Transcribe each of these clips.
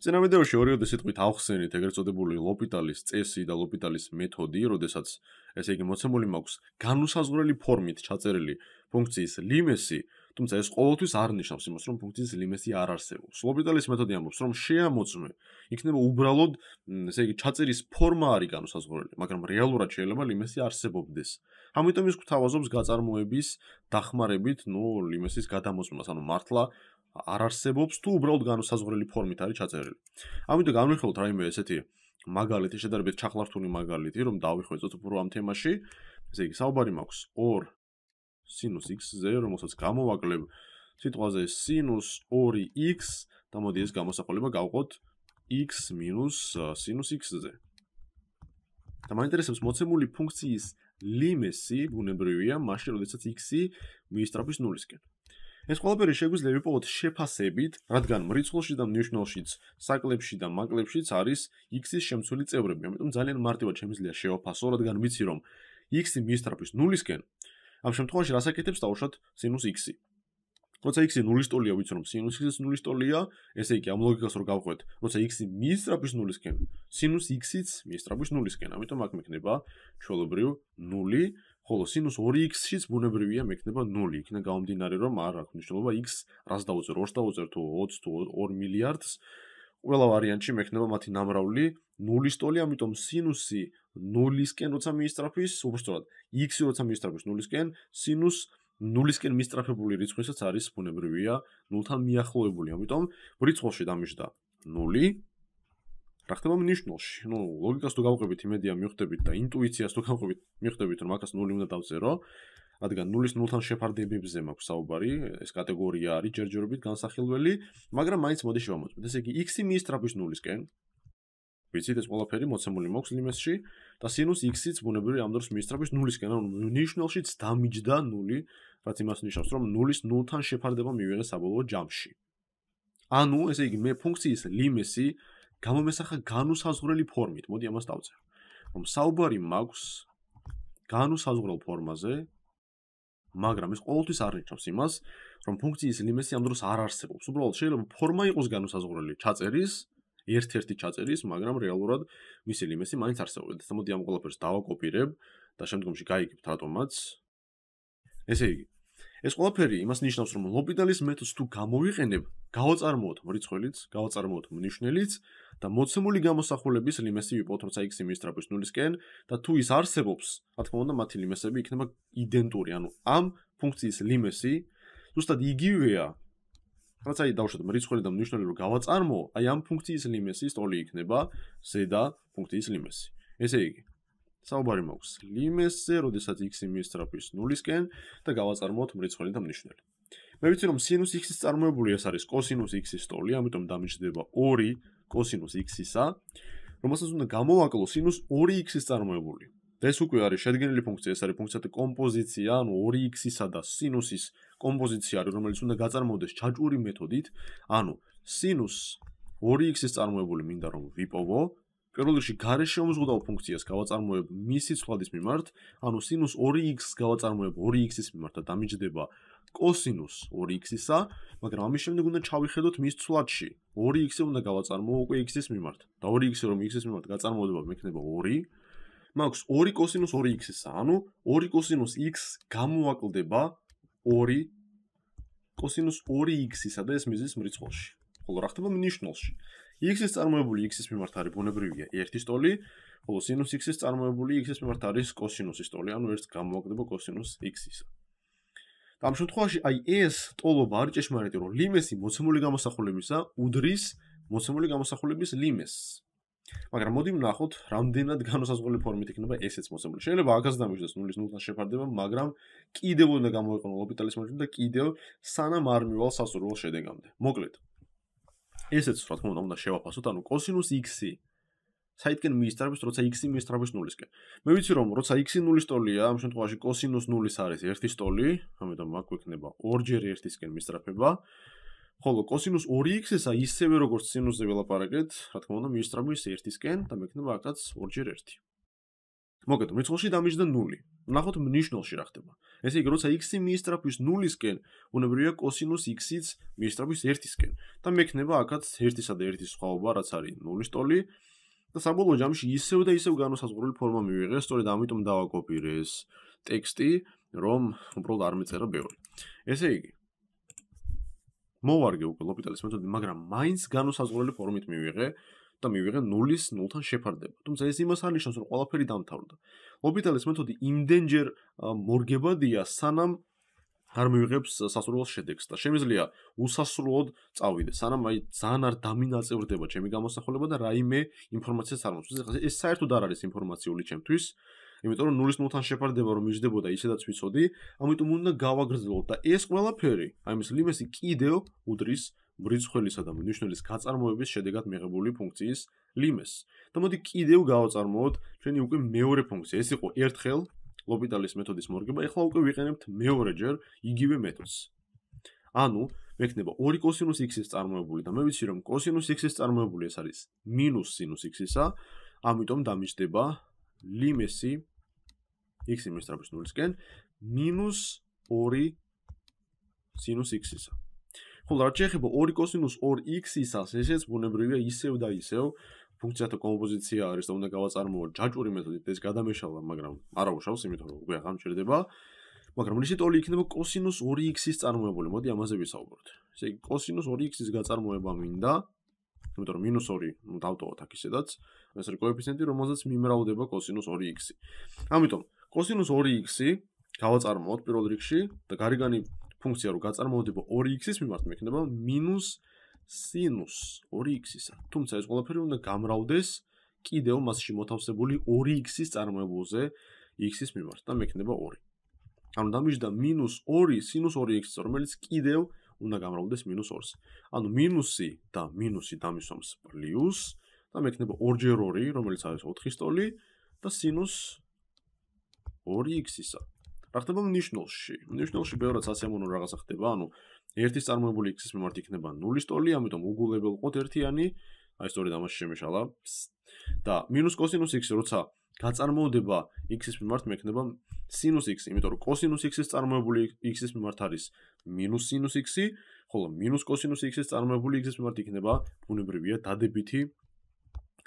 წინა ვიდეოში ორიოდე სიტყვით ავხსენით ეგრეთ წოდებული ლოპიტალის წესი და ლოპიტალის მეთოდი, როდესაც ესე იგი მოცემული მაქვს განუსაზღვრელი ფორმით ჩაწერილი ფუნქციის ლიმესი, თუმცა ეს ყოველთვის არ ნიშნავს იმას, რომ ფუნქციის ლიმესი არ არსებობს. ლოპიტალის მეთოდი ამბობს, რომ შეამოწმე იქნება უბრალოდ ესე იგი ჩაწერის ფორმა არის განუსაზღვრელი, მაგრამ რეალურად შეიძლება ლიმესი არსებობდეს. ამიტომ ის გვთავაზობს გაწარმოების დახმარებით, ნუ ლიმესის გადამოწმებას, ანუ მართლა არ არსებობს თუ უბრალოდ განუსაზღვრელი ფორმით არის ჩაწერილი. ამიტომ განვიხილოთ რაიმე ესეთი მაგალითი შედარებით ჩახლართული მაგალითი, რომ დავიხვეწოთ უფრო ამ თემაში. ესე იგი, საუბარი მაქვს 2 სინუს x-ზე, რომელსაც გამოვაკლებ სიტყვაზე სინუს 2x და მოდი ეს გამოსახულება გავყოთ x სინუს x-ზე. და მაინტერესებს მოცემული ფუნქციის ლიმესი ბუნებრივია, მაშინ როდესაც x-ი მიისწრაფვის ნულისკენ. ეს ყველაფერი შეგვიძლია ვიპოვოთ შეფასებით, რადგან მრიცხვში და მნიშვნელშიც, საკლებში და მაკლებშიც არის x-ის შემცველი წევრები. ამიტომ ძალიან მარტივად შემიძლია შევაფასო, რადგან ვიცი რომ x-ი მიისწრაფვის ნულისკენ, ამ შემთხვევაში რას აკეთებს დაუშვათ სინუს x-ი. როცა x-ი ნულის ტოლია, ვიცი რომ სინუს x-ის ნულის ტოლია, ესე იგი ამ ლოგიკას რო გავყვეთ, როცა x-ი მიისწრაფვის ნულისკენ, სინუს x-იც მიისწრაფვის ნულისკენ, ამიტომ აქ მექნება ჩვეულებრივ 0 ხოლო სინუს 2x-შიც ბუნებრივია მექნება 0. იქნა გამომდინარე რომ არ აქვს მნიშვნელობა x რას დაუწერ 2-ს დაუწერ თუ 20 თუ 2 მილიარდს. ყველა ვარიანტში მექნება მათი ნამრავლი 0-ის ტოლი, ამიტომ სინუსი 0-ისკენ როცა მიისწრაფვის, უბრალოდ x-ი როცა მიისწრაფვის 0-ისკენ, სინუს 0-ისკენ მისწრაფებული რიცხვისაც არის ბუნებრივია 0-თან მიახლოებული, ამიტომ რიცხვში დამიждდა 0 რა ხდება მნიშვნელში? ნუ ლოგიკას თუ გავყვებით, იმედია მივხვდებით და ინტუიციას თუ გავყვებით, მივხვდებით რომ აქას 0 უნდა დავწერო. რადგან 0-ის 0-თან შეფარდებებზე მაქვს საუბარი, ეს კატეგორია არის ჯერჯერობით განსახილველი, მაგრამ მაინც მოდი შევამოწმოთ. ესე იგი, x-ი მიისტრაფვის 0-ისკენ. ვიცით ეს ყველაფერი მოცემული მაქვს ლიმესში და სინუს x-იც ბუნებრივი ამ დროს მიისტრაფვის 0-ისკენ, ანუ ნიშნულშიც დამიჯდა 0, რაც იმას ნიშნავს, რომ 0-ის 0-თან შეფარდება მივიღე საბოლოო ჯამში. ანუ ესე იგი, მე ფუნქციის ლიმესი გამომესახა განუსაზღვრელი ფორმით. მოდი ამას დავწერო. რომ საუბარი მაქვს განუსაზღვრელ ფორმაზე, მაგრამ ეს ყოველთვის არ ნიშნავს იმას, რომ ფუნქციის ლიმესი ამ დროს არ არსებობს. უბრალოდ შეიძლება ფორმა იყოს განუსაზღვრელი ჩაწერის, ერთ-ერთი ჩაწერის, მაგრამ რეალურად მისი ლიმესი მაინც არსებობს. და მოდი ამ ყველაფერს დავაკოპირებ და შემდგომში გაიგებთ რატომაც. ესე იგი, ეს ყველაფერი იმას ნიშნავს, რომ ლოპიტალის მეთოდს თუ გამოვიყენებ, გავაწარმოოთ მრიცხველიც, გავაწარმოოთ მნიშვნელიც და მოცემული გამოსახულების ლიმესი ვიპოვოთ, როცა x-ი მისტრაფის ნულისკენ და თუ ის არსებობს, რა თქმა უნდა, მათი ლიმესები იქნება იდენტური, ანუ ამ ფუნქციის ლიმესი ზუსტად იგივეა. რაც აი დავუშვათ მრიცხველი და მნიშვნელი რო გავაწარმოო, აი ამ ფუნქციის ლიმესის ტოლი იქნება ზედა ფუნქციის ლიმესი. ესე იგი, საუბარი მაქვს ლიმესზე, როდესაც x-ი მისტრაფის ნულისკენ და გავაწარმოოთ მრიცხველი და მნიშვნელი. მე ვიცი რომ სინუს x-ის წარმოებული ეს არის. კოსინუს x-ის ტოლი, ამიტომ დამიჯდება 2 კოსინუს x-ისა, რომელსაც უნდა გამოვაკლო სინუს 2x-ის წარმოებული. ეს უკვე არის შედგენილი ფუნქცია, ეს არის ფუნქციათა კომპოზიცია, ანუ 2x-ისა და სინუსის კომპოზიცია არის, რომელიც უნდა გაწარმოდეს ჩაჭური მეთოდით, ანუ სინუს 2x-ის წარმოებული მინდა რომ ვიპოვო, პირველ რიგში გარეშე უმზღუდავ ფუნქციას გავაწარმოებ მისი ცვლადის მიმართ, ანუ სინუს 2x გავაწარმოებ 2x-ის მიმართ და დამიჯდება კოსინუს 2x-ისა, მაგრამ ამის შემდეგ უნდა ჩავიხედოთ მის ცვლადში. 2x-ი უნდა გავაწარმოო უკვე x-ის მიმართ. და 2x-ი რომ x-ის მიმართ გაწარმოდება მექნება 2. მაქვს 2 კოსინუს 2x-ისა, ანუ 2 კოსინუს x გამოვაკლდება 2 კოსინუს 2x-ისა და ეს მიზის მრიცხველში. ხოლო რა ხდება ნიშნულში? X-ის წარმოებული x-ის მიმართ არის ბუნებრივია 1-ის ტოლი, ხოლო სინუს x-ის წარმოებული x-ის მიმართ არის კოსინუსის ტოლი, ანუ ერთს გამოვაკლდება კოსინუს x-ისა. და ამ შემთხვევაში აი ეს ტოლობა არის ჭეშმარიტი, რომ ლიმესი მოცემული გამოსახულებისა უდრის მოცემული გამოსახულების ლიმესს. მაგრამ მოდი ვნახოთ, რამდენად განსაზღვრელი ფორმით იქნება ესეც მოცემული. შეიძლება აქაც დამიჯდეს 0-ის 0-თან შეფარდება, მაგრამ კიდევ უნდა გამოიყენო ლოპიტალის მოძრაობა და კიდევ სანამ არ მივალ სასურველ შედეგამდე. მოკლედ. ესეც რა თქმა უნდა უნდა შევაფასოთ, ანუ კოსინუს x-ი საითკენ მიისწრებს, როცა x-ი მიისწრებს 0-ისკენ. მე ვიცი რომ როცა x-ი 0-ის ტოლია, ამ შემთხვევაში კოსინუს 0-ის არის 1-ის ტოლი, ამიტომ აქ გვექნება 2-ჯერ 1-ისკენ მისწრაფება. ხოლო კოსინუს 2x-ისა ისევე როგორც სინუსზე ველაპარაკეთ, რა თქმა უნდა მიისწრებს 1-ისკენ და მექნება აქაც 2-ჯერ 1. მოგეთ, მრიცხველში დამიჯდა 0. ნახოთ მნიშვნელში რა ხდება. ესე იგი, როცა x-ი მიისტრაფვის 0-ისკენ, უნებრივია კოსინუს x-იც მიისტრაფვის 1-ისკენ. და მექნება აქაც 1-ისა და 1-ის სხვაობა, რაც არის 0-ის ტოლი. და საბოლოო ჯამში ისევ და ისევ განუსაზღვრელი ფორმა მივიღე, სწორედ ამიტომ დავაკოპირე ეს ტექსტი, რომ უბრალოდ არ მეწერა ბევრი. ესე იგი, მოვარგე უკვე ლოპიტალის მეთოდი, მაგრამ მაინც განუსაზღვრელი ფორმით მივიღე. და მივიღე 0-ის 0-თან შეფარდება. თუმცა ეს იმას არნიშნავს, რომ ყველაფერი დამთავრდა. ლოპიტალის მეთოდი იმდენჯერ მორგებადია, სანამ არ მივიღებს სასურველ შედეგს და შემიძლია უსასრულოდ წავიდე, სანამ აი ძალიან არ დამინაწევრდება ჩემი გამოსახულება და რაიმე ინფორმაციას არ მოწვევს. ეს საერთოდ არ არის ინფორმაციული ჩემთვის. იმიტომ რომ 0-ის 0-თან შეფარდება რომ მიждდებოდა ისედაც ვიცოდი, ამიტომ უნდა გავაგრძელოთ და ეს ყველაფერი, აი ეს ლიმესი კიდევ უდრის მრიცხველისა და მნიშვნელის გაწარმოების შედეგად მიღებული ფუნქციის ლიმეს. და მოდი კიდევ გავაწარმოოთ ჩვენი უკვე მეორე ფუნქცია. ეს იყო ერთხელ ლოპიტალის მეთოდის მორგება, ეხლა უკვე ვიყენებთ მეორეჯერ იგივე მეთოდს. ანუ მექნება 2 კოსინუს x-ის წარმოებული და მე ვიცი რომ კოსინუს x-ის წარმოებული ეს არის მინუს სინუს x-ისა, ამიტომ დამიჯდება ლიმესი x-ი მისტრაფის 0-სკენ მინუს 2 სინუს x-ისა. ხოლო რაც შეეხება 2 კოსინუს 2x-ისას, ესეც ბუნებრივია ისევ და ისევ ფუნქციათა კომპოზიცია არის და უნდა გავაწარმოოთ ჯაჭვური მეთოდით ეს გადამეშალა, მაგრამ არა უშავს, იმიტომ რომ უკვე აღარ მჭირდება. მაგრამ რისიტოლი იქნება კოსინუს 2x-ის წარმოებული. მოდი ამაზე ვისაუბროთ. ესე იგი კოსინუს 2x-ის გაწარმოება მინდა, იმიტომ რომ -2, ნუ დავტოვოთ აქ ისედაც, ეს არის კოეფიციენტი, რომელზეც მიმრავლდება კოსინუს 2x-ი. ამიტომ კოსინუს 2x-ი გავაწარმოოთ პირველ რიგში და გარიგანი ფუნქცია რო გაწარმოდება 2x-ის მიმართ მექნება მინუს სინუს 2x-ისა. თუმცა ეს ყველაფერი უნდა გამრავლდეს კიდევ მასში მოთავსებული 2x-ის წარმოებულზე x-ის მიმართ და მექნება 2. ანუ დამიჯდა მინუს 2 სინუს 2x, რომელიც კიდევ უნდა გამრავლდეს მინუს 2-ს. ანუ მინუსი და მინუსი დამისვამს პლუს და მექნება 2ჯერ 2, რომელიც არის 4-ის ტოლი და სინუს 2x-ისა. რა ხდება ნიშნულში? ნიშნულში ბევრად სასიამოვნო რაღაცა ხდება, ანუ ერთის წარმოებული x-ის მიმართ იქნება 0-ის ტოლი, ამიტომ უგულებელ ყოთ ერთიანი, აი სწორედ ამაში შემეშალა. და მინუს კოსინუს x, როცა გაწარმოდება x-ის მიმართ მექნება სინუს x, იმიტომ რომ კოსინუს x-ის წარმოებული x-ის მიმართ არის მინუს სინუს x-ი, ხოლო მინუს კოსინუს x-ის წარმოებული x-ის მიმართ იქნება ბუნებრივია დადებითი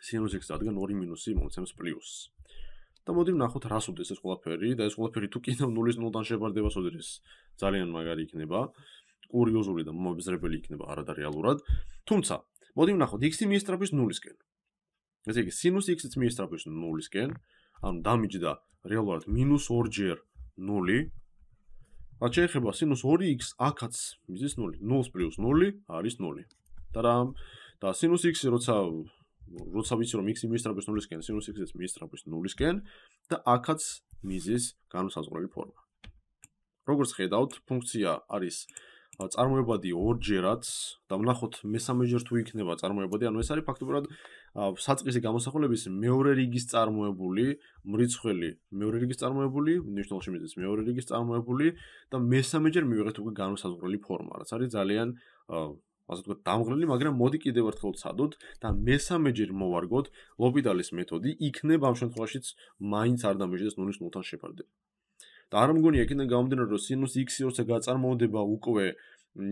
სინუს x, რადგან 2 მინუსი მომცემს პლუსს. და მოდი ვნახოთ რას უდეს ეს ყველაფერი და ეს ყველაფერი თუ კიდევ 0-ის 0-დან შევარდება სოდეს ძალიან მაგარი იქნება კურიოზული და მომიზრებელი იქნება არადარეალურად. თუმცა მოდი ვნახოთ x-ი მიესტრაფის 0-ისკენ ესე იგი სინუს x-იც მიესტრაფის 0-ისკენ ანუ დამიჯდა რეალურად -2-ჯერ 0 რაც შეეხება სინუს 2x აქაც მიზის 0 0 0 არის 0 და რა და სინუს x-ი როცა როცა ვიცი რომ x-ი მიისტრაფებს 0-ისკენ, sinus x-იც მიისტრაფებს 0-ისკენ და აქაც მიზის განუსაზღვრელი ფორმა. როგორც ხედავთ, ფუნქცია არის წარმოებადი ორჯერაც და ვნახოთ მესამეჯერ თუ იქნება წარმოებადი, ანუ ეს არის ფაქტობრივად საწყისი გამოსახულების მეორე რიგის წარმოებული, მრიცხველი მეორე რიგის წარმოებული, ნიშნულში მიზის მეორე რიგის წარმოებული და მესამეჯერ მივიღეთ უკვე განუსაზღვრელი ფორმა, რაც არის ძალიან ასე ვთქვათ, დამღრელი, მაგრამ მოდი კიდევ ერთხელ ვცადოთ და მესამეჯერ მოვარგოთ ლოპიდალის მეთოდი, იქნება ამ შემთხვევაშიც მაინც არ დამეჯდეს 0-ის 0-თან შეფარდება. და არ მგონია იქიდან გამომდინარე, რომ სინუს x-ი როცა გაწარმოდება უკვე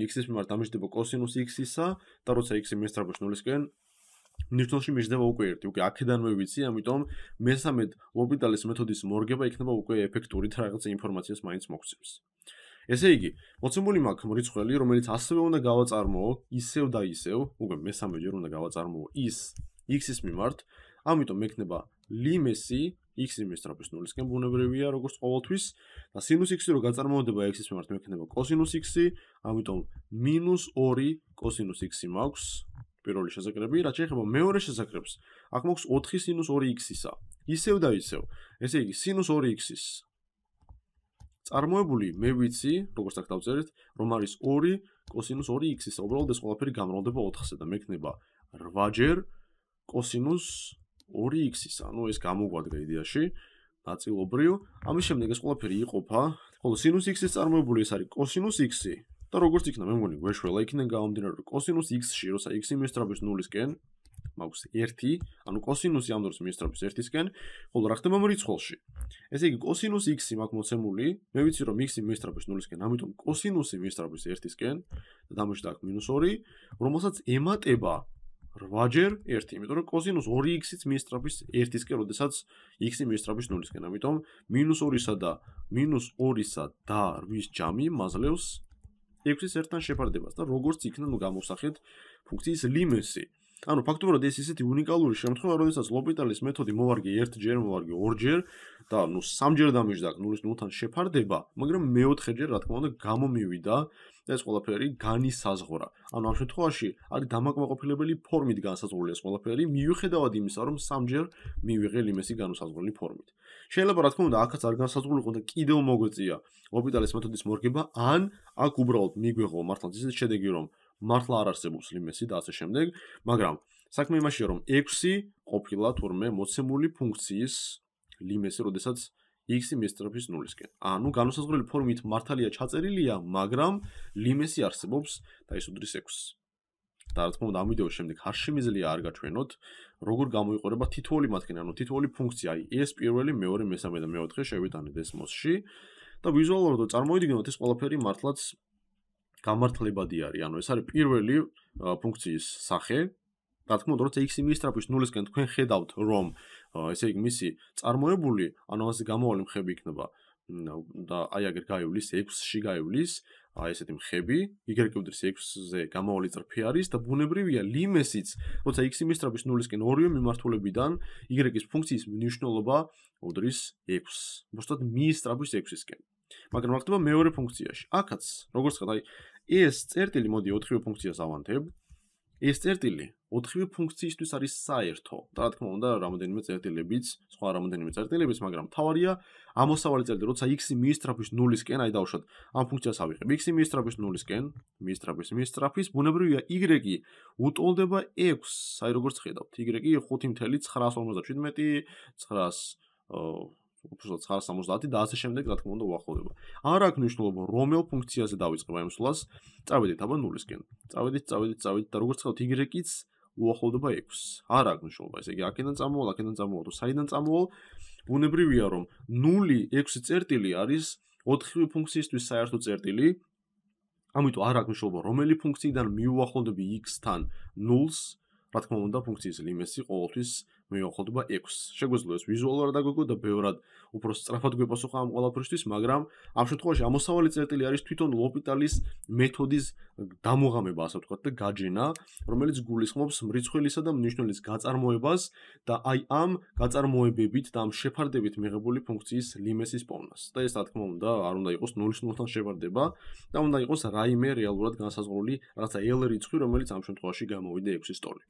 x-ის მიმართ დამეჯდება კოსინუს x-ისა და როცა x-ი მიესწრაფოს 0-ისკენ ნიშნულში მიჯდება უკვე ერთი, უკვე აქედანვე ვიცი, ამიტომ მესამედ ლოპიდალის მეთოდის მორგება იქნება უკვე ეფექტური და რაღაცა ინფორმაციას მაინც მოგცემს. ესე იგი, მოცემული მაქვს მრიცხველი, რომელიც ასევე უნდა გავაწარმოო ისევ და ისევ, უკვე მესამეჯერ უნდა გავაწარმოო ის x-ის მიმართ, ამიტომ მექნება ლიმესი x-ი მისტრაფის 0-ისკენ ბუნებრივია, როგორც ყოველთვის, და სინუს x-ი რო გაწარმოდება x-ის მიმართ, მექნება კოსინუს x-ი, ამიტომ -2 კოსინუს x-ი მაქვს პირველი შესაძლებელი, რაც შეიძლება მეორე შესაძლებლებს. აქ მაქვს 4 სინუს 2x-ისა. ისევ და ისევ. ესე იგი, სინუს 2x-ის წარმოებული მე ვიცი, როგორც აქ დავწერეთ, რომ არის 2 კოსინუს 2x-ის, უბრალოდ ეს ყველაფერი გამრავლდება 4-ზე და მექნება 8-ჯერ კოსინუს 2x-ის. ანუ ეს გამოგვადგა იდეაში ნაწილობრივ. ამის შემდეგ ეს ყველაფერი იყოფა, ხოლო სინუს x-ის წარმოებული ეს არის კოსინუს x-ი. და როგორც იქნება, მე მგონი გვეშველა იქიდან გამომდინარე, რომ კოსინუს x-ში, როცა x-ი მიესწრაფებს 0-ისკენ, მაქვს 1, ანუ კოსინუსი ამ დროს მიესწრაფოს 1-ისკენ, ხოლო რა ხდება მრიცხველში? ესე იგი კოსინუს x-ი მაქვს მოცემული, მე ვიცი რომ x-ი მიესწრაფოს 0-ისკენ, ამიტომ კოსინუსი მიესწრაფოს 1-ისკენ და დამოშდა აქ -2, რომელსაც ემატება 8ჯერ 1, იმიტომ რომ კოსინუს 2x-იც მიესწრაფოს 1-ისკენ, როდესაც x-ი მიესწრაფოს 0-ისკენ, ამიტომ -2-სა და -2-სა და 8-ის ჯამი მაძლევს 6-ის ერთთან შეფარდებას და როგორც იქნა ნუ გამოსახეთ ფუნქციის ლიმესი. ანუ ფაქტობრივად ეს ისეთი უნიკალური შემთხვევა, როდესაც ლოპიტალის მეთოდი მოვარგე 1ჯერ, მოვარგე 2ჯერ და ნუ 3ჯერ დამიჯდა 0-ის 0-თან შეფარდება, მაგრამ მეოთხეჯერ რა თქმა უნდა გამომივიდა ეს ყველაფერი განისაზღვრა. ანუ ამ შემთხვევაში არის დამაკმაყოფილებელი ფორმით განსაზღვრული ეს ყველაფერი, მიუხედავად იმისა, რომ 3ჯერ მივიღე ლიმესი განსაზღვრული ფორმით. შეიძლება რა თქმა უნდა აქაც არ განსაზღვრულიყო და კიდევ მოგვეწია ორბიტალის მეთოდის მორგება ან აქ უბრალოდ მიგვეღო მართლა ისეთი შედეგი რომ მართლა არ არსებობს ლიმესი და ასე შემდეგ მაგრამ საქმე იმაშია რომ 6 ყოფილა თურმე მოცემული ფუნქციის ლიმესი როდესაც x-ი მიესწრაფის 0-ისკენ. ანუ განუსაზღვრელი ფორმით მართალია ჩაწერილია, მაგრამ ლიმესი არსებობს და ის უდრის 6-ს. და რა თქმა უნდა ამ ვიდეოს შემდეგ არ შემიძლია არ გაჩვენოთ როგორ გამოიყურება თითოეული მათგანი ანუ თითოეული ფუნქცია აი ეს პირველი მეორე მესამე და მეოთხე შევიტანეთ ეს მოსში და ვიზუალურად წარმოვიდგინოთ ეს ყველაფერი მართლაც გამართლებადი არის ანუ ეს არის პირველი ფუნქციის სახე რა თქმა უნდა როცა x-ი მიისტრაფოს 0-ისკენ თქვენ ხედავთ რომ ესე იგი მისი წარმოებული ანუ ასე გამოვალი მხები იქნება და აი აგერ გაივლის 6-ში გაივლის აი ესეთი მხები, y-კვადრის 6-ზე გამოვალი წრფი არის და ბუნებრივია ლიმესიც, როცა x-ი მისტრაფის 0-ისკენ ორივე მიმართულებიდან y-ის ფუნქციის მნიშვნელობა უდრის 6. მოστად მისტრაფის 6-ისკენ. მაგრამ რა ხდება მეორე ფუნქციაში? აქაც, როგორც ხარ, აი ეს წერტილი მოდი 4-ვე ფუნქციას ავანთებ, ეს წერტილი 4-ვე ფუნქციისთვის არის საერთო. და რა თქმა უნდა, რამოდენიმე წერტილებიც, სხვა რამოდენიმე წერტილებიც, მაგრამ თავარია ამოსავალი წერტილი, როცა x-ი მიისტრაფის 0-ისკენ, აი დავუშვათ, ამ ფუნქციას ავიღებ. x-ი მიისტრაფის 0-ისკენ, მიისტრაფის, მიისტრაფის, ბუნებრივია y-ი უტოლდება 6, აი როგორც ხედავთ, y-ი 5.957 900 უბრალოდ 970 და ასე შემდეგ რა თქმა უნდა უახლოვდება. არ აქვს მნიშვნელობა რომელ ფუნქციაზე დავიწყებ ამ სულას. წავედით აბა 0-ისკენ. წავედით, წავედით, წავედით და როგორც ხედავთ y-იც უახლოვდება 6. არ აქვს მნიშვნელობა, ესე იგი აქედან წამოვალ, აქედან წამოვალ თუ საიდან წამოვალ, ბუნებრივია რომ 0 6 წერტილი არის 4 ფუნქციისთვის საერთო წერტილი. ამიტომ არ აქვს მნიშვნელობა რომელი ფუნქციიდან მიუახლოვდები x-თან 0-ს, რა თქმა უნდა ფუნქციის ლიმესი ყოველთვის მიუახლოვდება 6. შეგვიძლია ეს ვიზუალურად დაგეგმო და ბევრად უფრო სწრაფად გვეპასუხა ამ ყველაფრისთვის, მაგრამ ამ შემთხვევაში ამოსავალი წერტილი არის თვითონ ლოპიტალის მეთოდის დამოღამება, ასე ვთქვათ, და გაჯენა, რომელიც გულისხმობს მრიცხველისა და მნიშვნელის გაწარმოებას და აი ამ გაწარმოებებით და ამ შეფარდებით მიღებული ფუნქციის ლიმესის პოვნას. და ეს რა თქმა უნდა, არ უნდა იყოს 0-ის 0-თან შეფარდება და უნდა იყოს რაიმე რეალურად განსაზღვრული რაღაცა L რიცხვი, რომელიც ამ შემთხვევაში გამოვიდა 6-ის ტოლი.